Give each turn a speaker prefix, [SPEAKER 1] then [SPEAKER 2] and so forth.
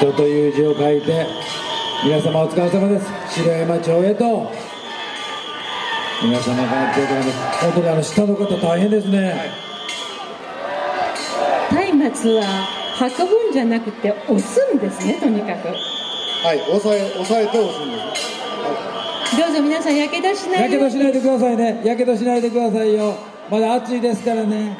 [SPEAKER 1] 人という字を書いて皆様お疲れ様です。白山町へと。皆様がら手ます。本当にあの下の方大変ですね、
[SPEAKER 2] 松明は運ぶんじゃなくて押すんですねとにかく。
[SPEAKER 3] はい押さえ押さえて押すんです。はい。
[SPEAKER 2] どうぞ皆さんやけどしない
[SPEAKER 1] やけどしないでくださいね。やけどしないでくださいよ。まだ暑いですからね。